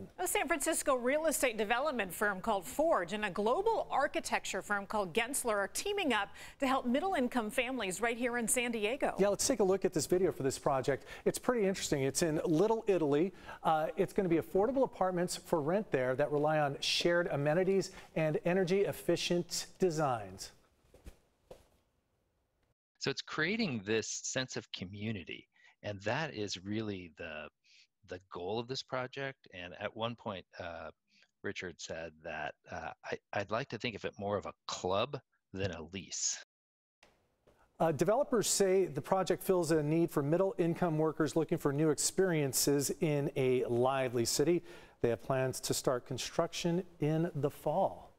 Clinton. A San Francisco real estate development firm called Forge and a global architecture firm called Gensler are teaming up to help middle income families right here in San Diego. Yeah, let's take a look at this video for this project. It's pretty interesting. It's in Little Italy. Uh, it's going to be affordable apartments for rent there that rely on shared amenities and energy efficient designs. So it's creating this sense of community, and that is really the the goal of this project. And at one point, uh, Richard said that uh, I, I'd like to think of it more of a club than a lease. Uh, developers say the project fills a need for middle income workers looking for new experiences in a lively city. They have plans to start construction in the fall.